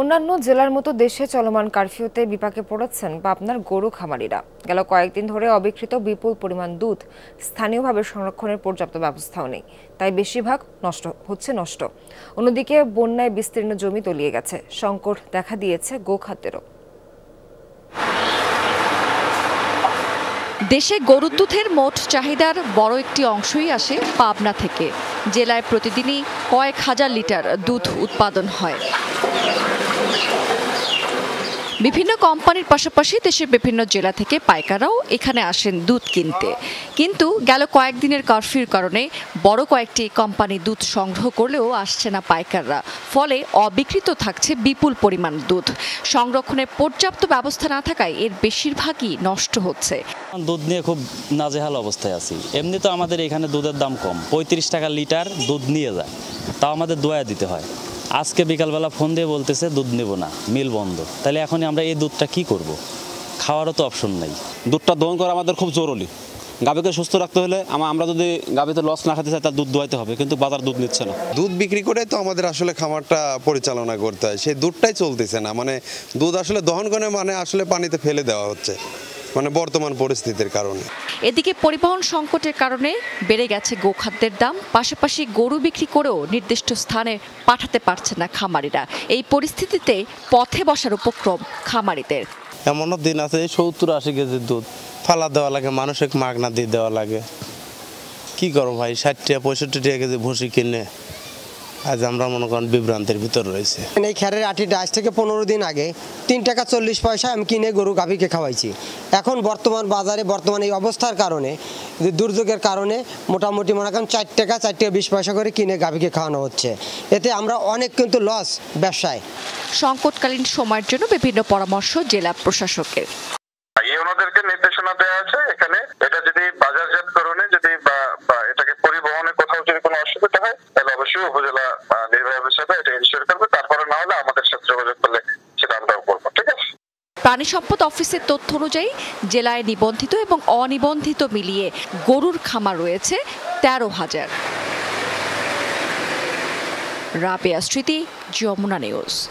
অন্যান্য জেলার মতো দেশে চলমান কারফিউতে বিপাকে পড়েছেন পাবনার গরু খামারিরা। গেল কয়েকদিন ধরে অবিকৃত বিপুল পরিমাণ দুধ স্থানীয়ভাবে সংরক্ষণের পর্যাপ্ত ব্যবস্থাও নেই। তাই বেশিরভাগ নষ্ট, হচ্ছে নষ্ট। অন্যদিকে বন্যায় বিস্তীর্ণ জমি তলিয়ে গেছে। সংকট দেখা দিয়েছে গোখাদ্যেরও। দেশে গরুর দুধের মোট চাহিদার বড় একটি অংশই আসে পাবনা থেকে। জেলায় প্রতিদিনই কয়েক হাজার লিটার দুধ উৎপাদন হয়। বিভিন্ন কোম্পানির পাশাপাশি দেশের বিভিন্ন জেলা থেকে পাইকাররাও এখানে আসেন দুধ কিনতে। কিন্তু গেল কয়েকদিনের কারফিউর কারণে বড় কয়েকটি কোম্পানি দুধ সংগ্রহ করলেও আসছে না পাইকাররা। ফলে অবিকৃত থাকছে বিপুল পরিমাণ দুধ। সংরক্ষণের পর্যাপ্ত ব্যবস্থা না থাকায় এর বেশিরভাগই নষ্ট হচ্ছে। দুধ নিয়ে খুব নাজেহাল অবস্থায় আছি। এমনি তো আমাদের এখানে দুধের দাম কম। পঁয়ত্রিশ টাকা লিটার দুধ নিয়ে যায়। তাও আমাদের দোয়া দিতে হয়। আজকে বিকালবেলা ফোন দিয়ে বলতেছে দুধ নেব না মিল বন্ধ। তাহলে এখন আমরা এই দুধটা কি করব? খাওয়ারও তো অপশন নাই। দুধটা দহন করা আমাদের খুব জরুরি। গাভীকে সুস্থ রাখতে হলে আমরা যদি গাভীতে লস না খেতে চাই তার দুধ দোয়াইতে হবে কিন্তু বাজার দুধ নিচ্ছে না। দুধ বিক্রি করে তো আমাদের আসলে খামারটা পরিচালনা করতে হয়। সেই দুধটাই চলতেছে না। মানে দুধ আসলে দহন করে মানে আসলে পানিতে ফেলে দেওয়া হচ্ছে। মানে বর্তমান পরিস্থিতির কারণে। এদিকে পরিবহন সংকটের কারণে বেড়ে গেছে গোখাদ্যের দাম পাশাপাশি গরু বিক্রি করেও নির্দিষ্ট স্থানে পাঠাতে পারছে না খামারিরা। এই পরিস্থিতিতে পথে বসার উপক্রম খামারিদের। এমনও দিন আছে সত্তর আশি কেজি দুধ। ফালা দেওয়া লাগে মানুষকে মাগনা দিয়ে দেওয়া লাগে। কি করো ভাই? ষাট টাকা পঁয়ষট্টি টাকা কেজি ভুসি কিনে আজ আমরা মনে করেন বিভ্রান্তির ভিতর রয়েছে। এই খ্যারের আটিটা আজ থেকে পনেরো দিন আগে তিন টাকা চল্লিশ পয়সা আমি কিনে গরু গাভীকে খাওয়াইছি। এখন বর্তমান বাজারে বর্তমান এই অবস্থার কারণে যে দুর্যোগের কারণে মোটামুটি মনে করেন চার টাকা চার টাকা বিশ পয়সা করে কিনে গাভীকে খাওয়ানো হচ্ছে। এতে আমরা অনেক কিন্তু লস ব্যবসায়। সংকটকালীন সময়ের জন্য বিভিন্ন পরামর্শ জেলা প্রশাসকের। ওনাদেরকে নির্দেশনা দেওয়া আছে এখানে এটা যদি বাজারজাতকরণে যদি বা বা এটাকে পরিবহনে কোথাও যদি কোনো অসুবিধা হয় তাহলে অবশ্যই উপজেলা প্রাণী সম্পদ অফিসের তথ্য অনুযায়ী জেলায় নিবন্ধিত এবং অনিবন্ধিত মিলিয়ে গরুর খামার রয়েছে তেরো হাজার। রাবেয়া স্মৃতি, যমুনা নিউজ।